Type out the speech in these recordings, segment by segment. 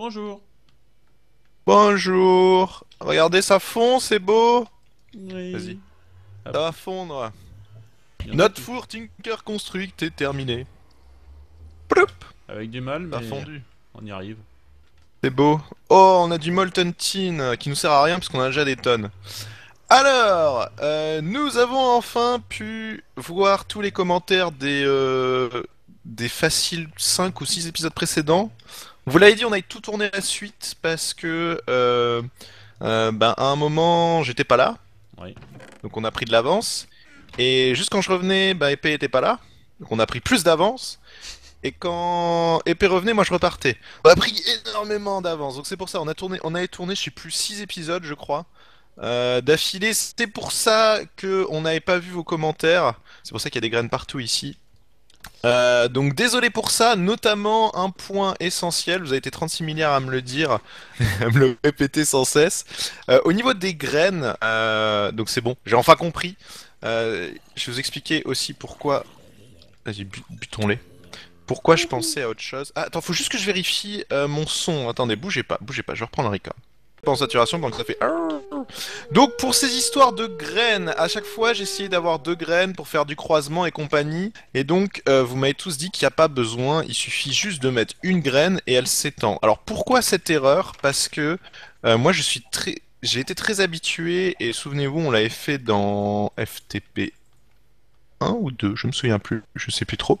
Bonjour. Bonjour. Regardez, ça fond, c'est beau. Oui. Vas-y. Ah Ça va fondre. Notre four Tinker Construct est terminé. Ploup, Avec du mal, ça a mais fondu. on y arrive. C'est beau. Oh, on a du Molten Tin euh, qui nous sert à rien parce qu'on a déjà des tonnes. Alors, euh, nous avons enfin pu voir tous les commentaires des, euh, des faciles 5 ou 6 épisodes précédents. Vous l'avez dit, on a tout tourné la suite parce que euh, euh, ben, à un moment, j'étais pas là. Oui. Donc on a pris de l'avance. Et juste quand je revenais, bah, Épée était pas là. Donc on a pris plus d'avance. Et quand Épée revenait, moi je repartais. On a pris énormément d'avance. Donc c'est pour ça, on a tourné, on avait tourné, je sais plus, 6 épisodes, je crois. euh, d'affilée. C'était pour ça que on n'avait pas vu vos commentaires. C'est pour ça qu'il y a des graines partout ici. Euh, donc désolé pour ça, notamment un point essentiel, vous avez été 36 milliards à me le dire, à me le répéter sans cesse. Euh, au niveau des graines, euh, donc c'est bon, j'ai enfin compris. Je vais vous expliquer aussi pourquoi. Vas-y, bu- butons-les. Pourquoi je pensais à autre chose. Ah, attends, faut juste que je vérifie mon son. Attendez, bougez pas, bougez pas, je vais reprendre le record. En saturation que ça fait. Donc pour ces histoires de graines, à chaque fois essayé d'avoir deux graines pour faire du croisement et compagnie. Et donc euh, vous m'avez tous dit qu'il n'y a pas besoin, il suffit juste de mettre une graine et elle s'étend. Alors pourquoi cette erreur? Parce que euh, moi je suis très... J'ai été très habitué, et souvenez-vous, on l'avait fait dans FTP 1 ou 2, je me souviens plus, je sais plus trop.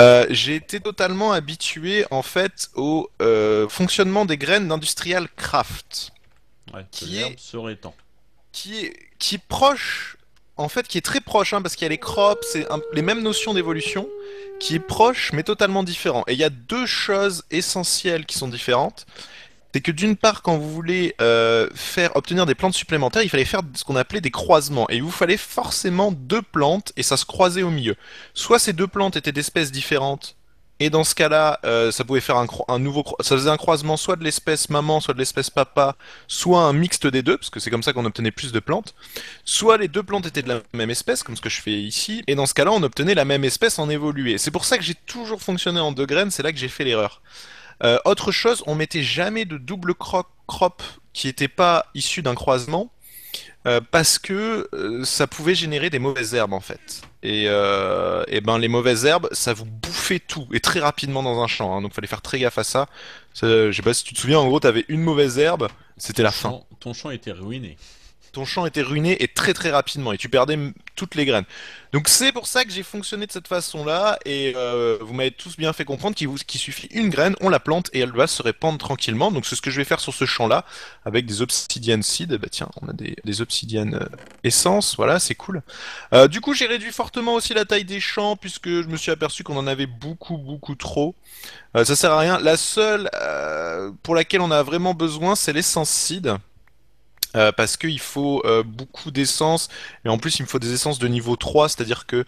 Euh, j'ai été totalement habitué en fait au euh, fonctionnement des graines d'Industrial Craft Ouais, Qui est- serait temps. qui est, qui est proche, en fait, qui est très proche, hein, parce qu'il y a les crops, c'est un- les mêmes notions d'évolution, qui est proche mais totalement différent. Et il y a deux choses essentielles qui sont différentes. C'est que d'une part, quand vous voulez euh, faire obtenir des plantes supplémentaires, il fallait faire ce qu'on appelait des croisements. Et il vous fallait forcément deux plantes et ça se croisait au milieu. Soit ces deux plantes étaient d'espèces différentes. Et dans ce cas-là, euh, ça pouvait faire un, nouveau, ça faisait un croisement soit de l'espèce maman, soit de l'espèce papa, soit un mixte des deux, parce que c'est comme ça qu'on obtenait plus de plantes. Soit les deux plantes étaient de la même espèce, comme ce que je fais ici, et dans ce cas-là, on obtenait la même espèce en évolué. C'est pour ça que j'ai toujours fonctionné en deux graines, c'est là que j'ai fait l'erreur. Euh, autre chose, on mettait jamais de double crop, crop qui n'était pas issu d'un croisement, euh, parce que euh, ça pouvait générer des mauvaises herbes en fait. Et, euh, et ben les mauvaises herbes, ça vous bouffait tout et très rapidement dans un champ. hein, donc fallait faire très gaffe à ça. Ça, Je sais pas si tu te souviens, en gros, t'avais une mauvaise herbe, c'était la fin. Champ- ton champ était ruiné. Ton champ était ruiné et très très rapidement et tu perdais toutes les graines. Donc c'est pour ça que j'ai fonctionné de cette façon-là et euh, vous m'avez tous bien fait comprendre qu'il suffit une graine, on la plante et elle va se répandre tranquillement. Donc c'est ce que je vais faire sur ce champ-là avec des obsidian seeds. Bah tiens, on a des, des obsidian euh, essence, voilà, c'est cool. Euh, du coup j'ai réduit fortement aussi la taille des champs puisque je me suis aperçu qu'on en avait beaucoup beaucoup trop. Ça sert à rien. La seule pour laquelle on a vraiment besoin c'est l'essence seed. Euh, parce qu'il faut euh, beaucoup d'essence, et en plus il me faut des essences de niveau 3, c'est-à-dire que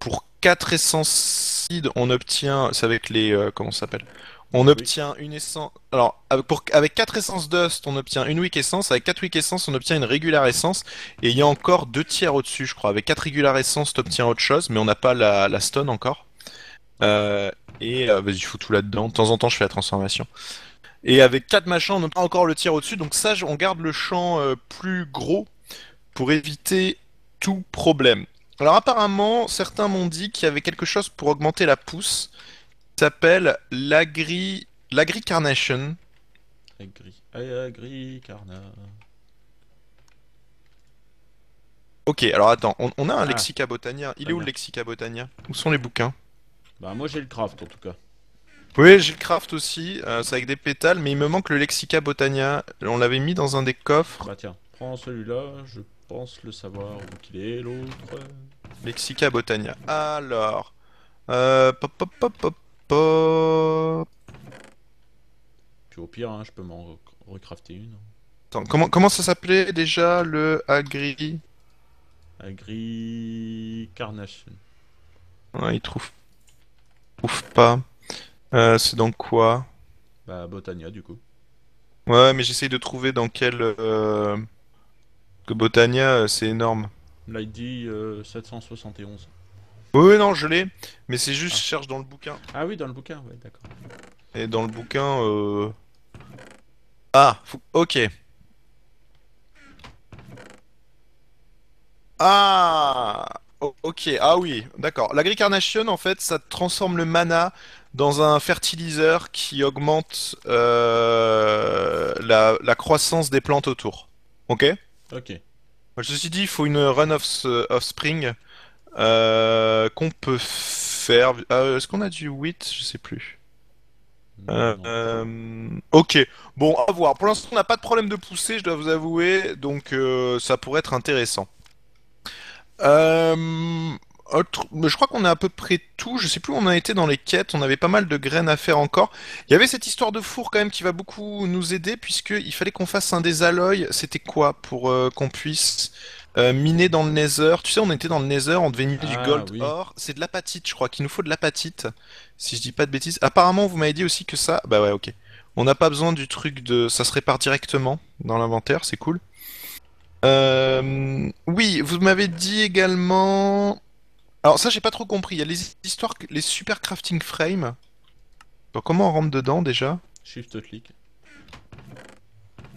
pour 4 essences seed, on obtient, c'est avec les, euh, comment ça s'appelle? On obtient une essence, alors avec, pour, avec 4 essences dust, on obtient une weak essence, avec 4 weak essences, on obtient une régulière essence, et il y a encore deux tiers au-dessus, je crois. Avec 4 régulières essences, t'obtiens autre chose, mais on n'a pas la, la stone encore. Et vas-y, je fous tout là-dedans. De temps en temps, je fais la transformation. Et avec 4 machins, on n'a encore le tir au-dessus. Donc ça, on garde le champ euh, plus gros pour éviter tout problème. Alors apparemment, certains m'ont dit qu'il y avait quelque chose pour augmenter la pousse. qui s'appelle l'agri... l'agri-carnation. Agri. Agri, carna. Ok, alors attends, on, on a un Ah. Lexica Botania. Il est où le. Lexica Botania Où sont les bouquins? Bah moi j'ai le craft en tout cas. Oui, j'ai le craft aussi, euh, c'est avec des pétales, mais il me manque le Lexica Botania. On l'avait mis dans un des coffres. Bah tiens, prends celui-là, je pense le savoir où qu'il est, l'autre. Lexica Botania. Alors. Euh, pop, pop, pop, pop, pop. Puis au pire, hein, je peux m'en rec- recrafter une. Attends, comment, comment ça s'appelait déjà le Agri? Agri Carnation. Ouais, il trouve. trouve pas. Euh, c'est dans quoi Bah Botania du coup. Ouais, mais j'essaye de trouver dans quel. Euh... Que Botania, euh, c'est énorme. L'ID euh, 771. Oui, non, je l'ai. Mais c'est juste, Ah. je cherche dans le bouquin. Ah oui, dans le bouquin, ouais, d'accord. Et dans le bouquin, euh... Ah, faut- ok. Ah, ok. Ah oui, d'accord. L'agricarnation, en fait, ça transforme le mana dans un fertiliseur qui augmente euh, la, la croissance des plantes autour. Ok? Ok. Ceci dit, il faut une run of, of spring euh, qu'on peut faire. Euh, Est-ce qu'on a du wheat? Je sais plus. Non. euh, ok, bon, à voir. Pour l'instant, on n'a pas de problème de poussée, je dois vous avouer, donc euh, ça pourrait être intéressant. Euh, autre- je crois qu'on a à peu près tout. Je sais plus où on a été dans les quêtes. On avait pas mal de graines à faire encore. Il y avait cette histoire de four quand même qui va beaucoup nous aider puisque il fallait qu'on fasse un des alloys. C'était quoi pour euh, qu'on puisse euh, miner dans le Nether? Tu sais, on était dans le Nether, on devait miner du Ah, gold oui. or. C'est de l'apatite, je crois qu'il nous faut de l'apatite. Si je dis pas de bêtises. Apparemment, vous m'avez dit aussi que ça. Bah ouais, ok. On n'a pas besoin du truc de. Ça se répare directement dans l'inventaire, c'est cool. Euh, Oui, vous m'avez dit également. Alors ça, j'ai pas trop compris. Il y a les histoires, les super crafting frames. Donc, comment on rentre dedans déjà? Shift click.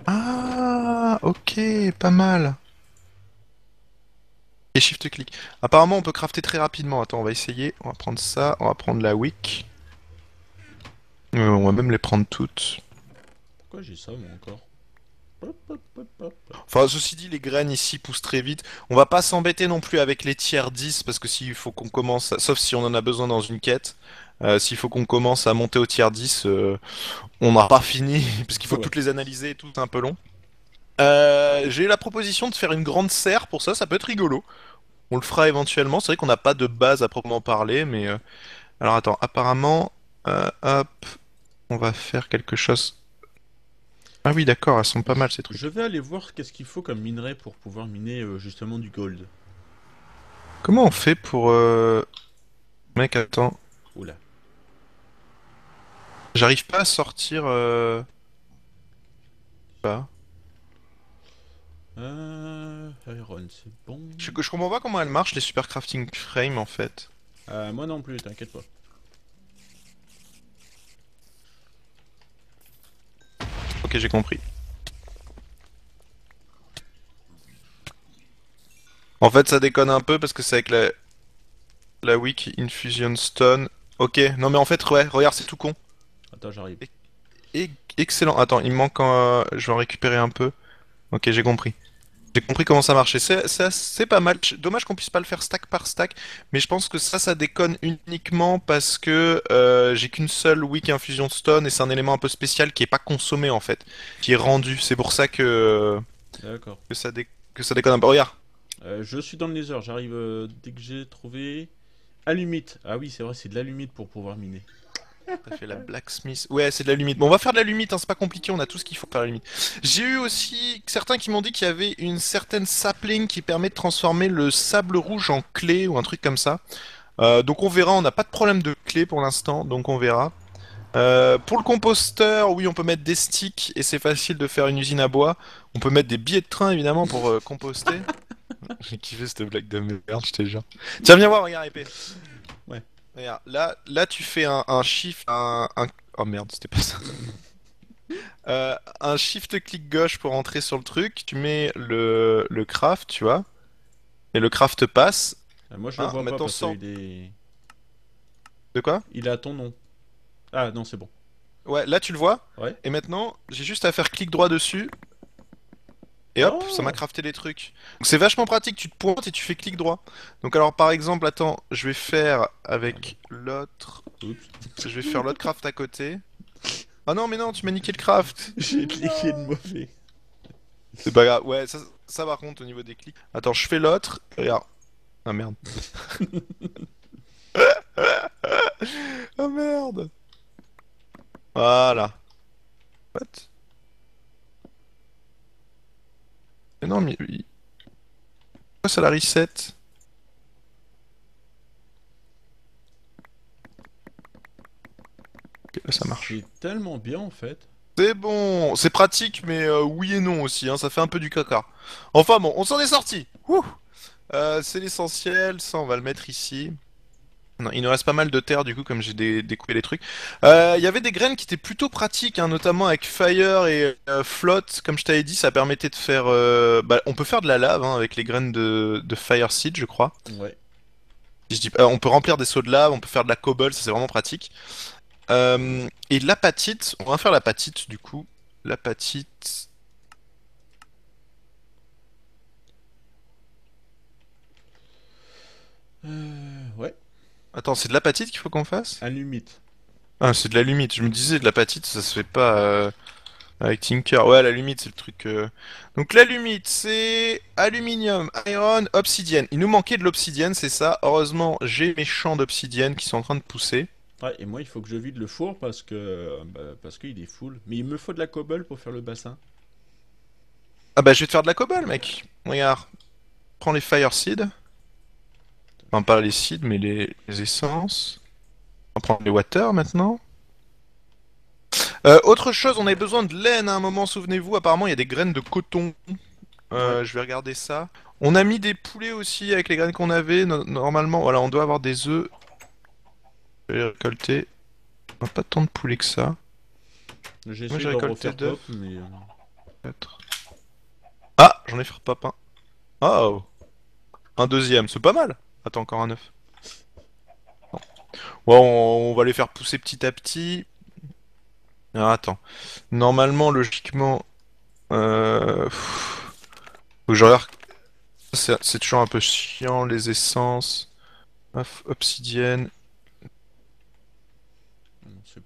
Ah, ok, pas mal. Et shift click. Apparemment, on peut crafter très rapidement. Attends, on va essayer. On va prendre ça. On va prendre la wick. Euh, on va même les prendre toutes. Pourquoi j'ai ça moi encore Hop, hop, hop, hop. Enfin, ceci dit, les graines ici poussent très vite. On va pas s'embêter non plus avec les tiers 10 parce que s'il faut qu'on commence, à- sauf si on en a besoin dans une quête, euh, s'il faut qu'on commence à monter au tiers 10, euh, on n'a pas fini parce qu'il faut Ouais. toutes les analyser et tout, c'est un peu long. Euh, J'ai la proposition de faire une grande serre pour ça, ça peut être rigolo. On le fera éventuellement. C'est vrai qu'on n'a pas de base à proprement parler, mais euh, alors attends, apparemment, hop, on va faire quelque chose. Ah oui, d'accord, elles sont pas mal ces trucs. Je vais aller voir qu'est-ce qu'il faut comme minerai pour pouvoir miner euh, justement du gold. Comment on fait pour... Euh... Mec, attends. Oula. J'arrive pas à sortir... Euh... Pas. Euh, Iron, c'est bon. Je, je comprends pas comment elles marchent, les super crafting frames, en fait. Euh, moi non plus, t'inquiète pas. Ok, j'ai compris. En fait, ça déconne un peu parce que c'est avec la... La Wiki Infusion Stone. Ok, non mais en fait, ouais, regarde, c'est tout con. Attends, j'arrive. E- Excellent. Attends, il me manque un... Je vais en récupérer un peu. Ok, j'ai compris. J'ai compris comment ça marchait. C'est pas mal. Dommage qu'on puisse pas le faire stack par stack, mais je pense que ça, ça déconne uniquement parce que euh, j'ai qu'une seule Weak Infusion Stone et c'est un élément un peu spécial qui est pas consommé en fait, qui est rendu. C'est pour ça que, que, ça, dé- que ça déconne un peu. Regarde. Euh, je suis dans le nether, j'arrive euh, dès que j'ai trouvé... Alumite. Ah oui, c'est vrai, c'est de l'alumite pour pouvoir miner. T'as fait la blacksmith. Ouais, c'est de la lumite. Bon, on va faire de la lumite, hein, c'est pas compliqué, on a tout ce qu'il faut pour faire la lumite. J'ai eu aussi certains qui m'ont dit qu'il y avait une certaine sapling qui permet de transformer le sable rouge en clé ou un truc comme ça. Euh, donc on verra, on n'a pas de problème de clé pour l'instant, donc on verra. Euh, pour le composteur, oui, on peut mettre des sticks et c'est facile de faire une usine à bois. On peut mettre des billets de train évidemment pour euh, composter. J'ai kiffé cette blague de merde, je te jure. Tiens, viens voir, regarde, épée. Regarde, là, là tu fais un, un shift, un, un- Oh merde, c'était pas ça. Euh, un shift clic gauche pour entrer sur le truc, tu mets le, le craft, tu vois, et le craft passe. Euh, moi je le Ah, vois pas parce sans- est... De quoi? Il a ton nom. Ah non, c'est bon. Ouais, là tu le vois, Ouais. et maintenant j'ai juste à faire clic droit dessus, et hop, Oh. ça m'a crafté des trucs. Donc c'est vachement pratique, tu te pointes et tu fais clic droit. Donc alors par exemple, attends, je vais faire avec l'autre, je vais faire l'autre craft à côté. Ah non mais non, tu m'as niqué le craft. J'ai cliqué de mauvais. C'est pas grave, ouais, ça, ça par contre au niveau des clics. Attends, je fais l'autre, regarde. Ah merde. ah merde. Voilà. What? Mais non, mais... Pourquoi ça la reset Ok, là ça marche. C'est tellement bien en fait. C'est bon, c'est pratique, mais euh, oui et non aussi, hein, ça fait un peu du caca. Enfin bon, on s'en est sorti. Euh, c'est l'essentiel, ça on va le mettre ici. Non, il nous reste pas mal de terre du coup comme j'ai dé- découpé les trucs. Euh, Il y avait des graines qui étaient plutôt pratiques, hein, notamment avec Fire et euh, Float. Comme je t'avais dit, ça permettait de faire. euh, bah, on peut faire de la lave hein, avec les graines de, de Fire Seed, je crois. Ouais. Si je dis, euh, on peut remplir des seaux de lave, on peut faire de la cobble, ça c'est vraiment pratique. Et l'apatite, on va faire l'apatite du coup. L'apatite. Euh. Attends, c'est de l'apatite qu'il faut qu'on fasse? Alumite. Ah, c'est de la lumite. Je me disais de l'apatite, ça se fait pas euh, avec Tinker. Ouais, la lumite, c'est le truc. euh. Donc la lumite, c'est aluminium, iron, obsidienne. Il nous manquait de l'obsidienne, c'est ça. Heureusement, j'ai mes champs d'obsidienne qui sont en train de pousser. Ouais, et moi, il faut que je vide le four parce que bah, parce qu'il est full. Mais il me faut de la cobble pour faire le bassin. Ah bah, je vais te faire de la cobble, mec. Regarde. Prends les fire seeds. Enfin, pas les seeds, mais les, les essences. On va prendre les water maintenant. Euh, autre chose, on avait besoin de laine à un moment, souvenez-vous. Apparemment, il y a des graines de coton. Euh, Je vais regarder ça. On a mis des poulets aussi avec les graines qu'on avait. No- normalement, voilà, on doit avoir des œufs. Je vais les récolter. On n'a pas tant de poulets que ça. J'ai essayé récolté refaire mais... euh, Quatre. Ah, j'en ai fait pas un. Oh, un deuxième, c'est pas mal. Attends, encore un œuf. Ouais, on, on va les faire pousser petit à petit. Alors, attends. Normalement, logiquement, euh... pff, faut que je regarde. C'est toujours un peu chiant les essences. Hop, obsidienne.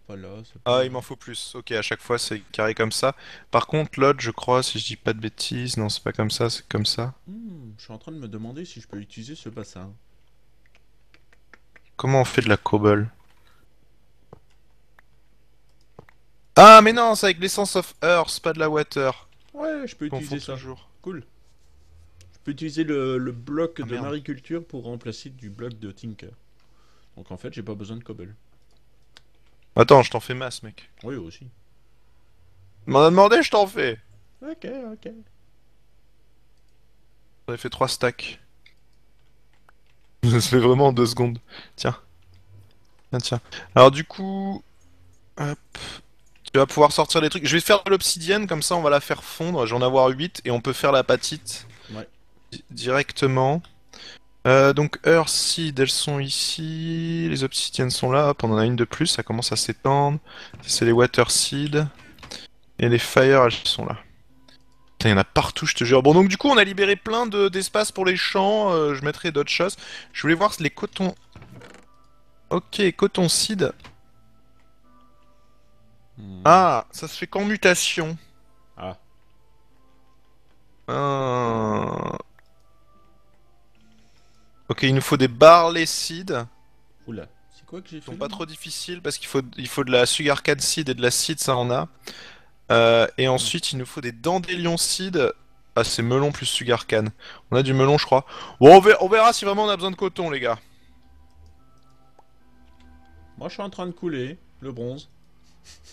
pas là. Ah, il m'en faut plus. Ok, à chaque fois c'est carré comme ça. Par contre, l'autre, je crois, si je dis pas de bêtises, non, c'est pas comme ça, c'est comme ça. Hmm, je suis en train de me demander si je peux utiliser ce bassin. Comment on fait de la cobble Ah, mais non, c'est avec l'essence of earth, pas de la water. Ouais, je peux utiliser ça. toujours. Cool. Je peux utiliser le, le bloc Ah, de merde. mariculture pour remplacer du bloc de Tinker. Donc en fait, j'ai pas besoin de cobble. Attends, je t'en fais masse, mec. Oui, aussi. M'en a demandé, je t'en fais. Ok, ok. J'en ai fait 3 stacks. Ça se fait vraiment en 2 secondes. Tiens. Tiens, tiens. Alors du coup... Hop. Tu vas pouvoir sortir les trucs. Je vais faire de l'obsidienne, comme ça on va la faire fondre. Je vais en avoir 8 et on peut faire la patite Ouais. di- directement. Euh, donc Earth Seed, elles sont ici. Les obsidiennes sont là. Hop, on en a une de plus. Ça commence à s'étendre. C'est les Water Seed. Et les Fire, elles sont là. Putain, il y en a partout, je te jure. Bon, donc du coup, on a libéré plein de- d'espace pour les champs. euh, je mettrai d'autres choses. Je voulais voir les cotons. Ok, coton seed. Hmm. Ah, ça se fait qu'en mutation. Ah. Ah. Ok, il nous faut des barley seed. Oula. C'est quoi que j'ai Ils fait sont pas trop difficiles parce qu'il faut, il faut de la sugar cane seed et de la seed, ça on a. Euh, et ensuite, il nous faut des dandelion seed. Ah, c'est melon plus sugar cane. On a du melon, je crois. Bon, on verra, on verra si vraiment on a besoin de coton, les gars. Moi, je suis en train de couler le bronze.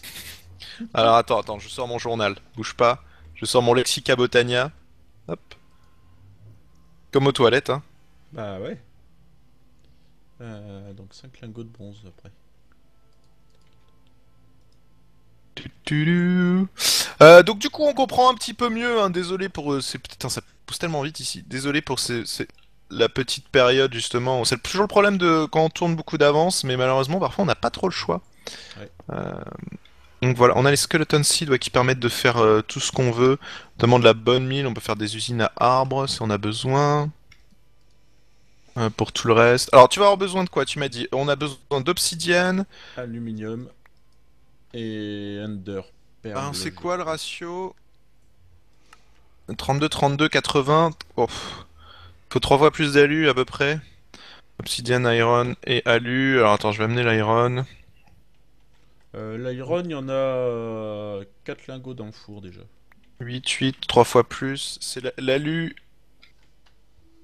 Alors attends, attends, je sors mon journal. Bouge pas. Je sors mon Lexica Botania. Hop. Comme aux toilettes, hein. Bah ouais. Euh, donc 5 lingots de bronze après. Euh, donc du coup on comprend un petit peu mieux, hein, désolé pour... euh, c'est... Putain ça pousse tellement vite ici, désolé pour ces- ces- la petite période justement, c'est toujours le problème de quand on tourne beaucoup d'avance, mais malheureusement parfois on n'a pas trop le choix. Ouais. Euh, Donc voilà, on a les skeleton seeds ouais, qui permettent de faire euh, tout ce qu'on veut, notamment de la bonne mine, on peut faire des usines à arbres si on a besoin. Pour tout le reste. Alors tu vas avoir besoin de quoi? Tu m'as dit, on a besoin d'obsidienne. Aluminium et perle Ah, c'est quoi le ratio 32, 32, 80. Oh, faut trois fois plus d'alu à peu près. Obsidian, iron et alu. Alors attends, je vais amener l'iron. Euh, L'iron, il y en a 4 lingots dans le four déjà. 8, 8, trois fois plus. C'est la- l'alu.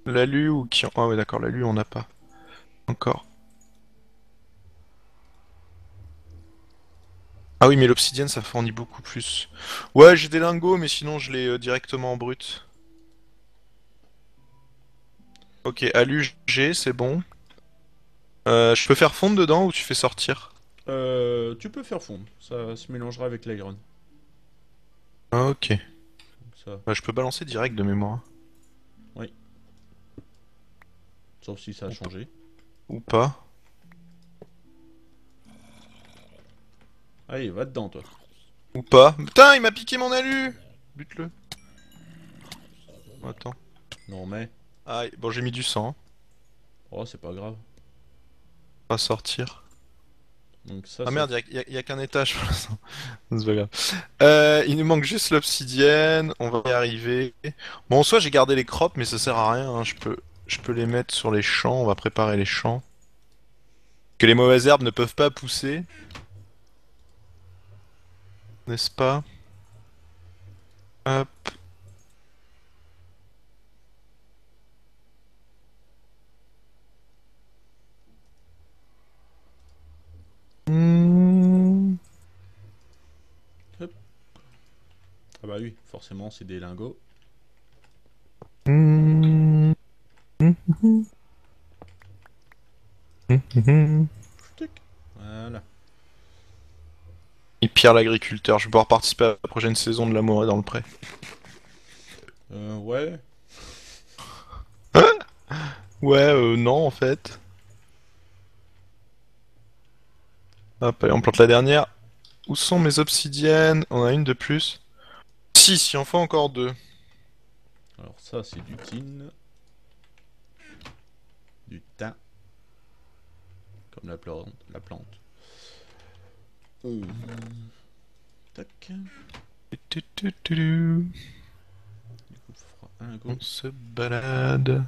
L'alu ou qui. Ah ouais, d'accord, l'alu on n'a pas. Encore. Ah oui, mais l'obsidienne ça fournit beaucoup plus. Ouais, j'ai des lingots, mais sinon je l'ai euh, directement en brut. Ok, alu, j'ai, c'est bon. Euh, je peux faire fondre dedans ou tu fais sortir? Euh, tu peux faire fondre, ça se mélangera avec l'iron. Ah, ok. Ça, Bah, je peux balancer direct de mémoire. sauf si ça a changé. Ou pas. Allez, va dedans toi. Ou pas. Putain, il m'a piqué mon alu Bute-le. Attends. Non mais, Ah, bon, j'ai mis du sang. oh c'est pas grave. On va sortir. Donc ça. Ah merde, il y, a qu'un étage pour l'instant. C'est pas grave. Euh, il nous manque juste l'obsidienne. On va y arriver. Bon, en soi, j'ai gardé les crops, mais ça sert à rien. hein. Je peux, je peux les mettre sur les champs. On va préparer les champs. Que les mauvaises herbes ne peuvent pas pousser. N'est-ce pas? Hop. Hmm. Ah bah oui, forcément c'est des lingots. Hmm. Mhm. Mhm. Tic. Voilà. Et Pierre l'agriculteur, je vais pouvoir participer à la prochaine saison de l'amour et dans le pré. Euh, ouais. Ouais, euh, non en fait. Hop, allez, on plante la dernière. Où sont mes obsidiennes? On a une de plus. Si, si, on fait encore deux. Alors ça c'est du tin. Du thym. Comme la plante. La plante. Hum. Tac. Du on un se balade.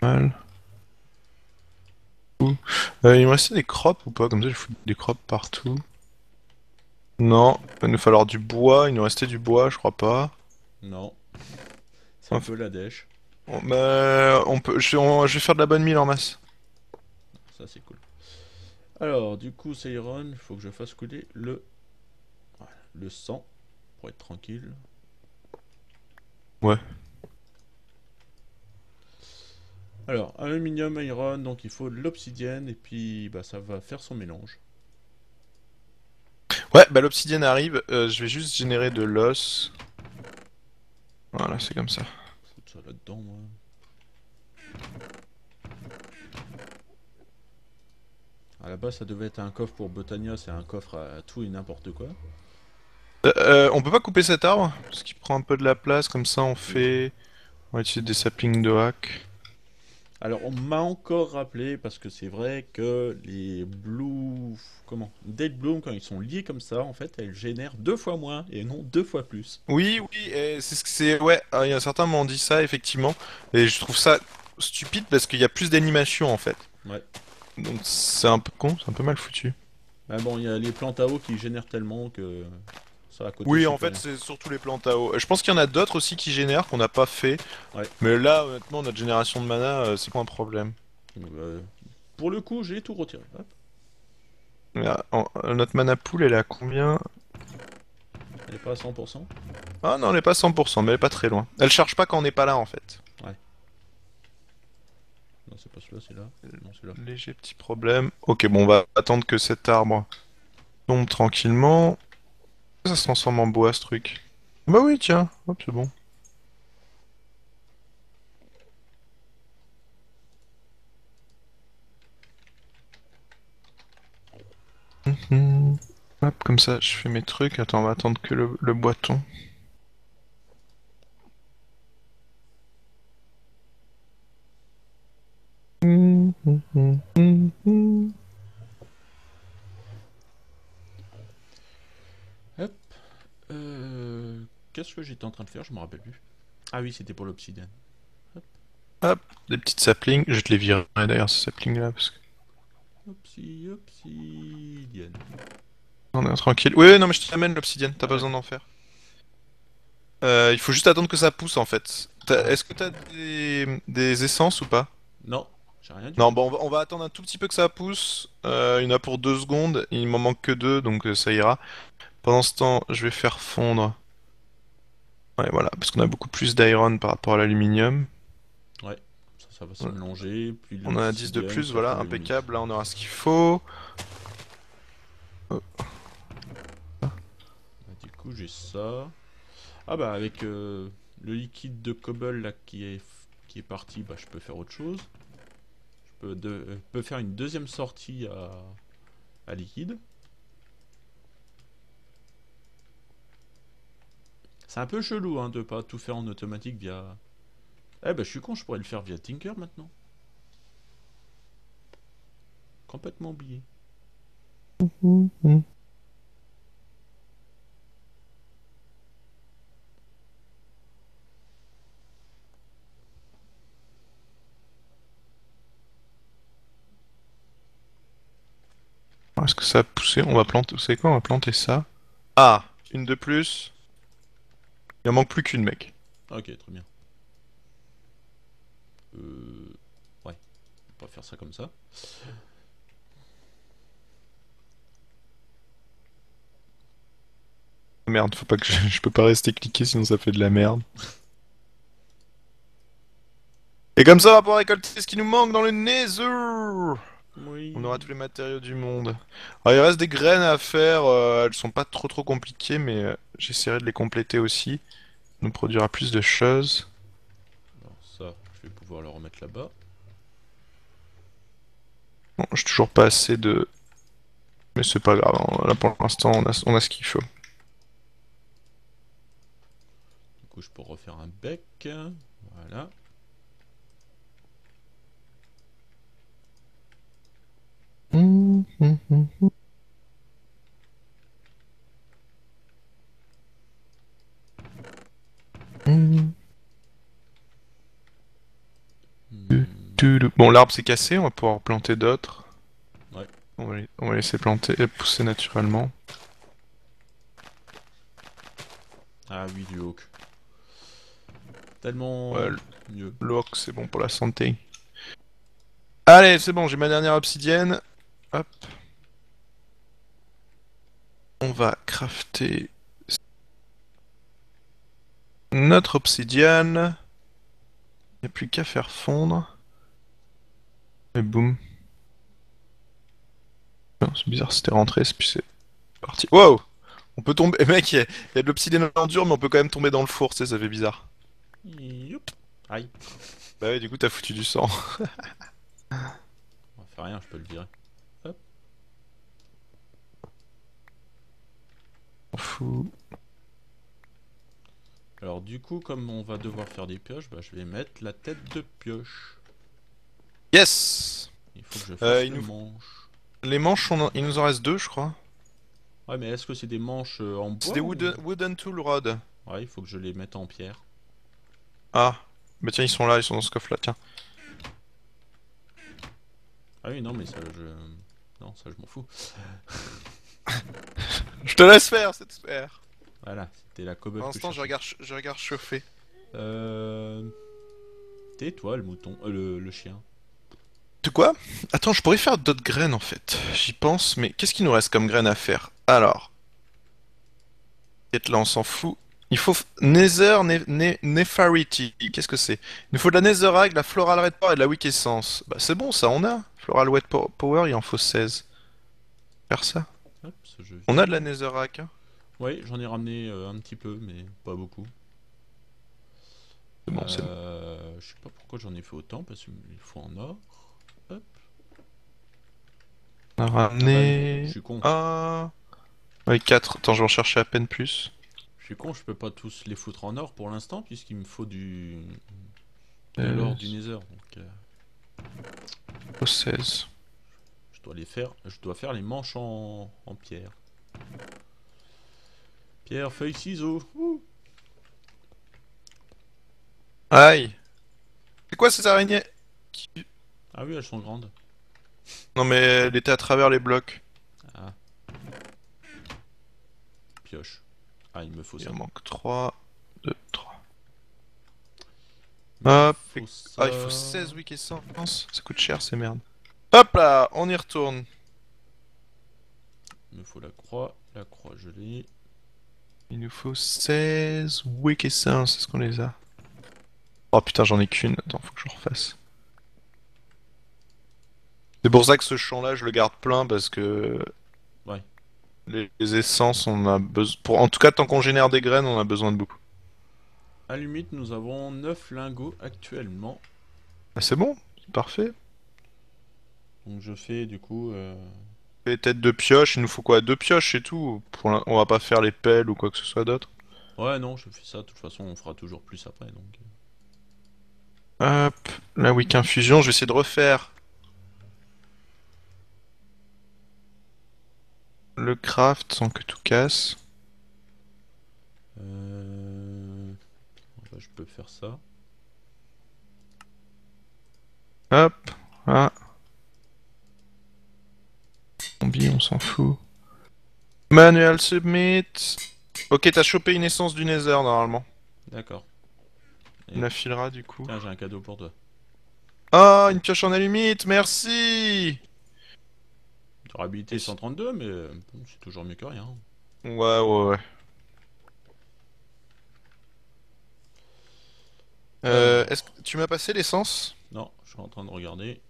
Mal. Euh, il me restait des crops ou pas? Comme ça, je fous des crops partout. Non, il va nous falloir du bois. Il nous restait du bois, je crois pas. Non. C'est un Enfin. peu la dèche. On, bah, on peut, je, on- je vais faire de la bonne mine en masse. Ça c'est cool. Alors du coup c'est iron, il faut que je fasse couler le voilà, le sang pour être tranquille. Ouais. Alors aluminium, iron, donc il faut de l'obsidienne et puis bah ça va faire son mélange. Ouais, bah l'obsidienne arrive. euh, je vais juste générer de l'os. Voilà, c'est comme ça. Foutre ça là-dedans moi. À la base ça devait être un coffre pour Botania, c'est un coffre à tout et n'importe quoi. Euh, euh, on peut pas couper cet arbre? Parce qu'il prend un peu de la place, comme ça on fait... On va utiliser des saplings de hack. Alors on m'a encore rappelé parce que c'est vrai que les blue comment? Dead Bloom quand ils sont liés comme ça en fait elles génèrent deux fois moins et non deux fois plus. Oui, oui, c'est ce que c'est... Ouais, ah, il y a certains m'ont dit ça, effectivement. Et je trouve ça stupide parce qu'il y a plus d'animation, en fait. Ouais. Donc c'est un peu con, c'est un peu mal foutu. Mais bon il y a les plantes à eau qui génèrent tellement que ça à côté. Oui, en fait, c'est surtout les plantes à eau. Je pense qu'il y en a d'autres aussi qui génèrent, qu'on n'a pas fait. Ouais. Mais là, honnêtement, notre génération de mana, euh, c'est pas un problème. Euh, pour le coup j'ai tout retiré. Hop. Euh, en- euh, notre mana pool, elle est à combien? Elle est pas à 100%. Ah non, elle est pas 100%, mais elle est pas très loin. Elle charge pas quand on n'est pas là, en fait. Non c'est pas celui-là, c'est là. Non c'est là. Léger petit problème. Ok, bon, on va attendre que cet arbre tombe tranquillement. Ça se transforme en bois, ce truc. Bah oui, tiens. Hop, c'est bon. Mhm. Hop, comme ça, je fais mes trucs. Attends, on va attendre que le, le bois tombe. Euh, Qu'est-ce que j'étais en train de faire? Je me rappelle plus. Ah oui c'était pour l'obsidienne. Des petites saplings. Je te les virerai d'ailleurs, ces saplings là, parce que Opsi, obsidienne. on est tranquille. Oui, non, mais je te l'amène l'obsidienne, t'as pas besoin d'en faire. Euh, il faut juste attendre que ça pousse en fait. Est-ce que t'as des... des essences ou pas? Non, rien dit. Non, bon, on va, on va attendre un tout petit peu que ça pousse. Euh, il y en a pour deux secondes, il m'en manque que deux, donc euh, ça ira. Pendant ce temps, je vais faire fondre. Ouais, voilà, parce qu'on a beaucoup plus d'iron par rapport à l'aluminium. Ça, ça va se Ouais. mélanger. On a 10 de plus, voilà, impeccable. Là, on aura ce qu'il faut. Bah, du coup, j'ai ça. Ah bah avec euh, le liquide de cobble là qui est qui est parti, bah je peux faire autre chose. De, faire une deuxième sortie à, à liquide. C'est un peu chelou hein, de pas tout faire en automatique via. Eh bah je suis con, je pourrais le faire via Tinker maintenant. Complètement oublié. Est-ce que ça a poussé On va planter. Vous savez quoi On va planter ça. Ah Une de plus. Il en manque plus qu'une, mec. Ok, très bien. Euh... Ouais, on va faire ça comme ça. Merde, faut pas que je, je peux pas rester cliqué sinon ça fait de la merde. Et comme ça, on va pouvoir récolter ce qui nous manque dans le Nether. Oui. On aura tous les matériaux du monde. Alors, il reste des graines à faire. euh, elles sont pas trop trop compliquées, mais euh, j'essaierai de les compléter aussi. Ça nous produira plus de choses. Alors ça, je vais pouvoir le remettre là-bas. Bon, j'ai toujours pas assez de. Mais c'est pas grave. hein. Là pour l'instant, on a, on a ce qu'il faut. Du coup, je peux refaire un bec. Voilà. Hmm, Tudu. Bon, l'arbre s'est cassé, on va pouvoir planter d'autres. Ouais. On va, on va laisser planter et pousser naturellement. Ah oui, du hawk. Tellement Ouais, mieux. L'oak, c'est bon pour la santé. Allez, c'est bon, j'ai ma dernière obsidienne. Hop. On va crafter notre obsidienne. Il n'y a plus qu'à faire fondre. Et boum. Non, C'est bizarre, c'était rentré, puis c'est parti. Wow On peut tomber. Mec, il y, a il y a de l'obsidienne en dur, mais on peut quand même tomber dans le four, ça fait bizarre. Youp. Aïe. Bah ouais, du coup, t'as foutu du sang. On va faire rien, je peux le virer. Alors du coup, comme on va devoir faire des pioches, bah, je vais mettre la tête de pioche. Yes Il faut que je fasse Euh, il le nous- manche. Les manches, on en- il nous en reste deux, je crois. Ouais, mais est-ce que c'est des manches euh, en bois C'est des ou- wooden, wooden tool rod. Ouais, il faut que je les mette en pierre. Ah, bah tiens, ils sont là, ils sont dans ce coffre-là, tiens. Ah oui, non, mais ça, je... Non, ça, je m'en fous. Je te laisse faire, cette sphère. Voilà, c'était la cobble Pour l'instant, je regarde, je regarde chauffer. Euh... Tais-toi, le mouton. Euh, le, le chien. De quoi? Attends, je pourrais faire d'autres graines, en fait. J'y pense, mais qu'est-ce qu'il nous reste comme graines à faire? Alors... Peut-être là, on s'en fout. Il faut Nether ne, ne- Nefarity. Qu'est-ce que c'est? Il nous faut de la Netherite, de la Floral Red Power et de la Weak Essence. Bah c'est bon, ça on a. Floral Red Po- Power, il en faut 16. Faire ça? On a de la Netherrack. Hein Ouais, j'en ai ramené euh, un petit peu, mais pas beaucoup. c'est bon, c'est bon. Euh, Je sais pas pourquoi j'en ai fait autant, parce qu'il faut en or. Hop. On a Je ramené... suis con. Ah... Ouais, 4. Attends, je vais en chercher à peine plus. Je suis con, je peux pas tous les foutre en or pour l'instant, puisqu'il me faut du... de Euh, l'or du Nether. Donc, euh, Au 16. Je dois les faire. Je dois faire les manches en, en pierre. Pierre, feuille, ciseaux. Ouh. Aïe C'est quoi ces araignées qui- Ah oui, elles sont grandes. Non mais elle était à travers les blocs. Ah. Pioche. Ah, il me faut Il ça. en manque 3, 2, 3. Il me Hop, faut Ah, il faut 16 week essence. Ça coûte cher, ces merdes. Hop là, on y retourne. Il me faut la croix. La croix, je l'ai. Il nous faut 16 week essence. Est-ce qu'on les a Oh putain, j'en ai qu'une. Attends, faut que je refasse. C'est pour ça que ce champ-là, je le garde plein parce que. Ouais. Les, les essences, on a besoin. Pour... En tout cas, tant qu'on génère des graines, on a besoin de beaucoup. À la limite, nous avons 9 lingots actuellement. Ah, c'est bon, c'est parfait. Donc je fais du coup... Euh... Les têtes de pioche, il nous faut quoi? Deux pioches et tout Pour l'in- On va pas faire les pelles ou quoi que ce soit d'autre? Ouais, non, je fais ça. De toute façon, on fera toujours plus après. Donc... Hop, la Week Infusion, je vais essayer de refaire le craft sans que tout casse. Euh... je peux faire ça. Hop, ah. On s'en fout. Manual submit. Ok, t'as chopé une essence du Nether normalement. D'accord. Il la filera du coup. Tiens, j'ai un cadeau pour toi. Ah, une pioche en alumite, merci Durabilité 132, mais euh, bon, c'est toujours mieux que rien. Ouais, ouais, ouais. Euh, est-ce que tu m'as passé l'essence? Non, je suis en train de regarder.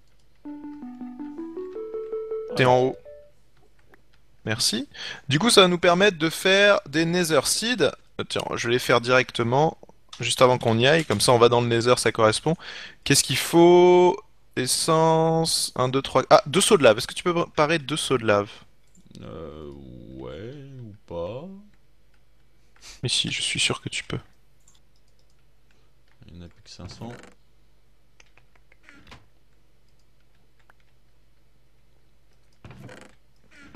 T'es en haut. Merci. Du coup, ça va nous permettre de faire des Nether Seeds. Euh, Tiens, je vais les faire directement, juste avant qu'on y aille. Comme ça, on va dans le Nether, ça correspond. Qu'est-ce qu'il faut? Essence. 1, 2, 3. Ah, deux seaux de lave. Est-ce que tu peux préparer deux seaux de lave? Euh, ouais, ou pas. Mais si, je suis sûr que tu peux. Il n'y en a plus que 500.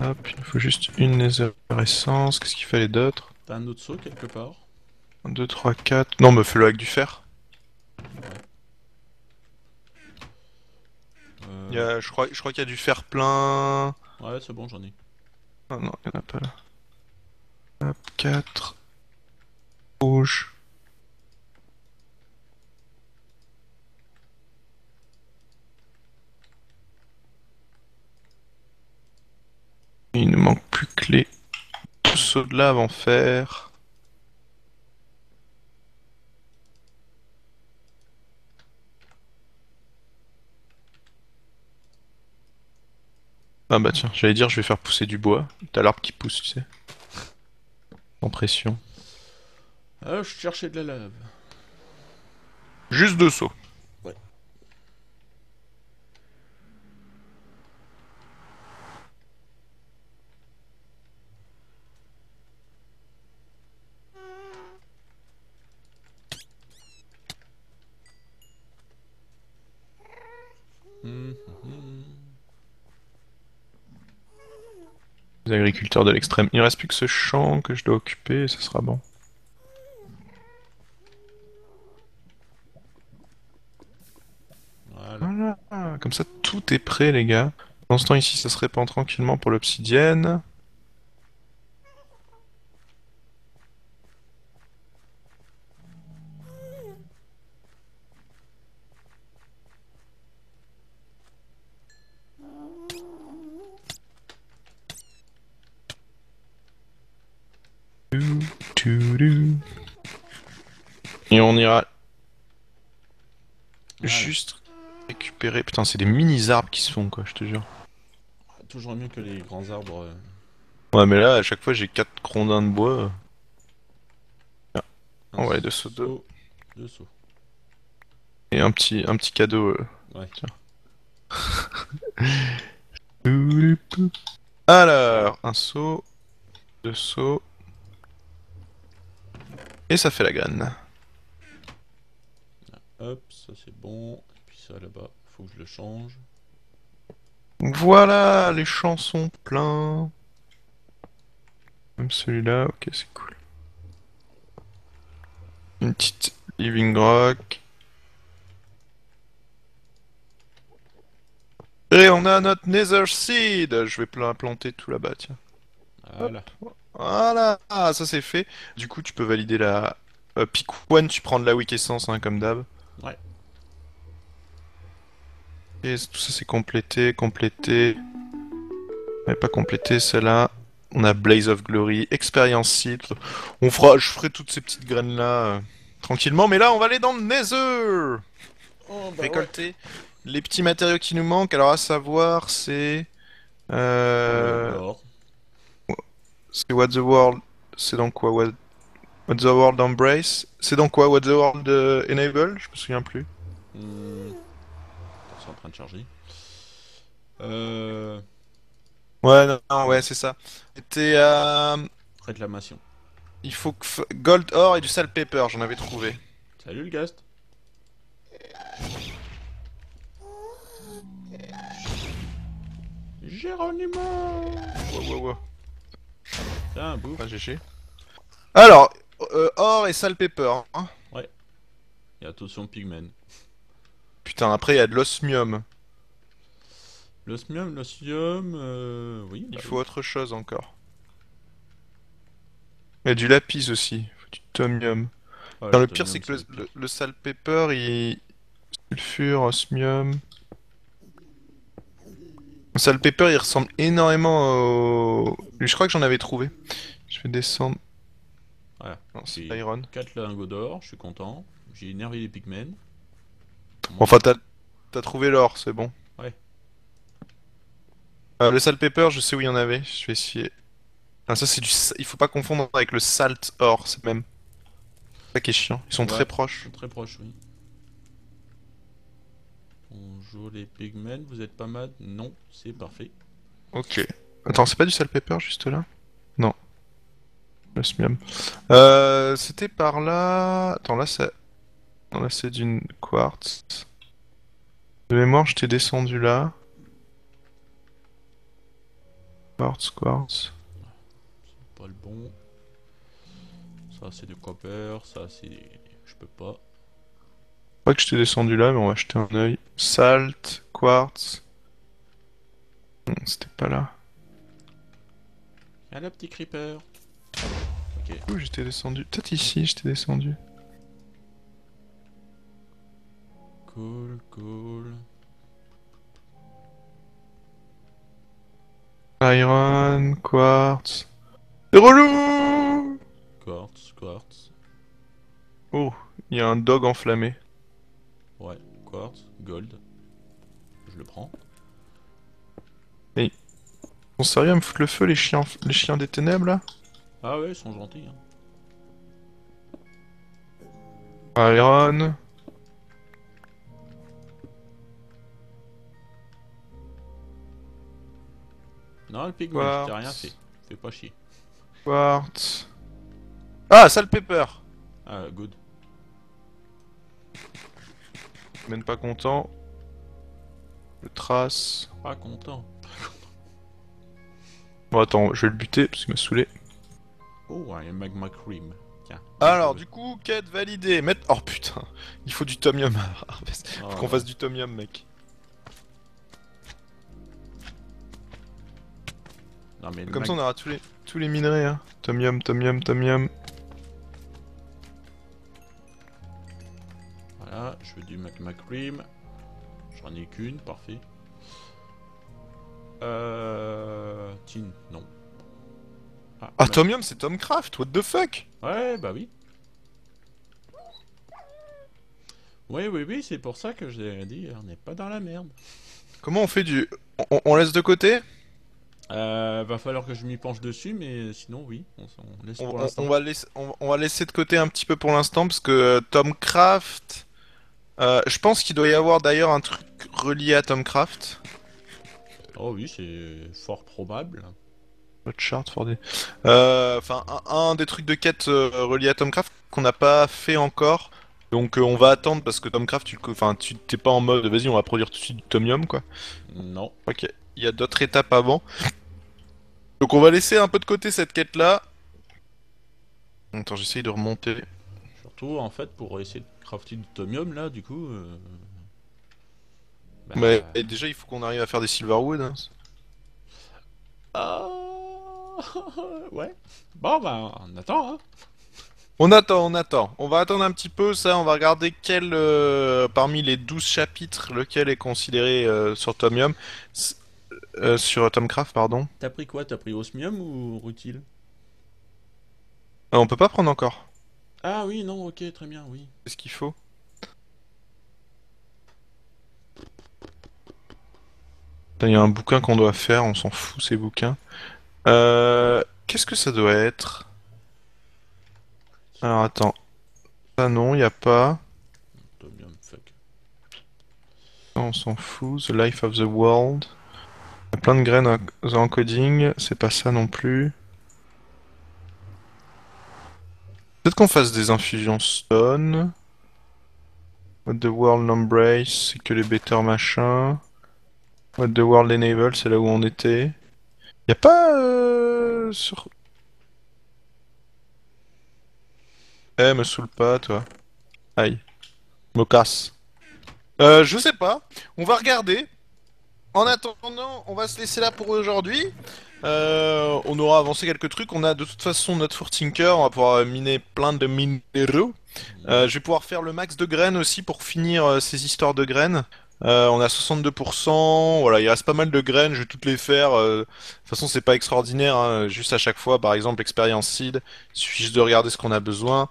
Hop, il nous faut juste une Nether essence. Qu'est-ce qu'il fallait d'autre? T'as un autre saut quelque part? 1, 2, 3, 4. Non, mais fais-le avec du fer. euh... Il y a- je crois, je crois qu'il y a du fer plein. Ouais, c'est bon, j'en ai. Ah non, il n'y en a pas là. Hop, 4. Rouge. Il nous manque plus que les deux sauts de lave en fer. Ah bah tiens, j'allais dire je vais faire pousser du bois. T'as l'arbre qui pousse, tu sais. En pression. Ah, je cherchais de la lave. Juste deux sauts. Ouais. Hum, hum, hum. Les agriculteurs de l'extrême. Il reste plus que ce champ que je dois occuper et ça sera bon. Voilà. Comme ça, tout est prêt, les gars. Dans ce temps ici, ça se répand tranquillement pour l'obsidienne. Et on ira Voilà. juste récupérer. Putain, c'est des mini arbres qui se font, quoi, je te jure. Toujours mieux que les grands arbres. euh. Ouais, mais là, à chaque fois, j'ai 4 crondins de bois. Un Oh ouais, deux sauts d'eau. Deux sauts. Et un petit, un petit cadeau. euh. Ouais. Alors, un saut, deux sauts. Et ça fait la graine. Hop, ça c'est bon. Et puis ça là-bas, faut que je le change. Voilà, les champs sont pleins. Même celui-là, ok, c'est cool. Une petite living rock. Et on a notre nether seed. Je vais pla- planter tout là-bas, tiens. Voilà. Voilà, ah, ça c'est fait. Du coup, tu peux valider la euh, pick one, tu prends de la weak essence hein, comme d'hab. Ouais. Et tout ça c'est complété, complété. Mais pas complété, celle-là. On a Blaze of Glory, Experience Seed. On fera, je ferai toutes ces petites graines là tranquillement. Mais là, on va aller dans le Nether. Oh, bah Récolter les petits matériaux qui nous manquent, alors à savoir, c'est. Euh, c'est What the World. C'est dans quoi What, What the World Embrace C'est dans quoi What the World euh, Enable? Je me souviens plus. hmm, c'est en train de charger. Euh, Ouais, non, non, ouais, c'est ça. C'était à. réclamation. Il faut que. f- Gold Ore et du Saltpeter, j'en avais trouvé. Salut le gast. Géronimo Ouais, ouais, ouais. Tiens, bouffe. Ah. Alors, euh, Or et Saltpeter. Hein. Et attention, pigmen. Putain, après, il y a de l'osmium. L'osmium, l'osmium, euh... oui. Il faut autre chose encore. Il y a du lapis aussi. Il faut du tomium. Non, le pire, c'est que le, le, le il. Sulfure, osmium. Le il ressemble énormément au. Je crois que j'en avais trouvé. Je vais descendre. Voilà. Non, c'est C'est- iron. 4 lingots d'or, je suis content. J'ai énervé les pigmen. Enfin, t'as trouvé l'or, c'est bon. Ouais. Euh, le saltpeter, je sais où il y en avait. Je vais essayer. Ah, ça, c'est du. Il faut pas confondre avec le salt or, c'est même. C'est ça qui est chiant. Ils sont Ouais. très proches. Ils sont très proches, oui. Bonjour les pigmen, vous êtes pas mal? Non, c'est parfait. Ok. Attends, c'est pas du saltpeter juste là? Euh, c'était par là. Attends, là, c'est. Non, là, c'est d'une quartz. De mémoire, je t'ai descendu là. Quartz, quartz. Pas le bon. Ça c'est du copper, ça c'est... Je peux pas. Je crois que je t'ai descendu là, mais on va jeter un œil. Salt, quartz. Non, c'était pas là. Ah le petit creeper Ok. Où j'étais descendu Peut-être ici, j'étais descendu. Cool, cool. Iron, quartz. C'est relou Quartz, quartz. Oh, il y a un dog enflammé. Ouais, quartz, gold. Je le prends. Ils sont sérieux à me foutre le feu, les chiens, les chiens des ténèbres là? Ah ouais, ils sont gentils. Hein. Iron. Non, le pigment, je t'ai rien fait. Fais pas chier. Quartz. Ah, saltpeter Ah, good. Même pas content. Le trace. Pas content. Bon, attends, je vais le buter parce qu'il m'a saoulé. Oh, un magma cream. Tiens. Alors, du coup, quête validée. Mettre. Oh putain, il faut du tomium. Oh, faut qu'on fasse du tomium, mec. Non, mais le Comme mag- ça, on aura tous les, tous les minerais. Hein. Tomium, tomium, tomium. Voilà, je veux du magma cream. J'en ai qu'une, parfait. Euh... Tin, non. Ah, ma- tomium, c'est Tomcraft, what the fuck? Ouais, bah oui. Oui, oui, oui, c'est pour ça que j'ai dit, on n'est pas dans la merde. Comment on fait du. On, on laisse de côté? Euh, va falloir que je m'y penche dessus, mais sinon, oui, on, s- on laisse on, pour on- l'instant. on va laisser, on, va laisser de côté un petit peu pour l'instant parce que euh, Tomcraft. euh, je pense qu'il doit y avoir d'ailleurs un truc relié à Tomcraft. Oh oui, c'est fort probable. For des- Euh, Enfin, un, un des trucs de quête euh, reliés à Tomcraft qu'on n'a pas fait encore. Donc euh, on va attendre parce que Tomcraft, tu, enfin, t'es pas en mode vas-y, on va produire tout de suite du Tomium quoi. Non. Ok, il y a d'autres étapes avant. Donc on va laisser un peu de côté cette quête là. Attends, j'essaye de remonter. Surtout, en fait, pour essayer de crafter du tomium, là, du coup... euh, bah, Mais et déjà, il faut qu'on arrive à faire des Silverwood. hein. Ah... ouais. Bon, bah, on attend, hein. On attend, on attend. On va attendre un petit peu ça. On va regarder quel euh, parmi les 12 chapitres lequel est considéré euh, sur Tomium. Euh, sur Tomcraft, pardon. T'as pris quoi? T'as pris osmium ou rutile? Euh, on peut pas prendre encore. Ah oui, non, ok, très bien, oui. C'est ce qu'il faut? Il y a un bouquin qu'on doit faire, on s'en fout ces bouquins. Euh, Qu'est-ce que ça doit être? Alors attends. Ça non, il a pas. On s'en fout. The Life of the World. Il y a plein de graines en- The Encoding. C'est pas ça non plus. Peut-être qu'on fasse des infusions stone. What the World Embrace, c'est que les better machins. What the World Enable, c'est là où on était. Y pas euh, sur. Eh, me saoule pas, toi. Aïe. Me casse. Euh, je sais pas. On va regarder. En attendant, on va se laisser là pour aujourd'hui. Euh, on aura avancé quelques trucs. On a de toute façon notre Four Tinker. On va pouvoir miner plein de minéraux. Euh, je vais pouvoir faire le max de graines aussi pour finir euh, ces histoires de graines. Euh, on a 62%, voilà, il reste pas mal de graines, je vais toutes les faire. euh, de toute façon, c'est pas extraordinaire, hein, juste à chaque fois, par exemple, expérience seed, il suffit juste de regarder ce qu'on a besoin.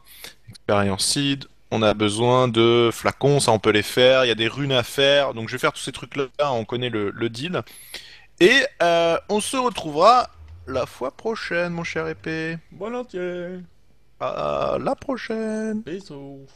Expérience seed, on a besoin de flacons, ça on peut les faire, il y a des runes à faire, donc je vais faire tous ces trucs-là, on connaît le, le deal. Et euh, on se retrouvera la fois prochaine, mon cher épée. Bon entier. À la prochaine. Bisous.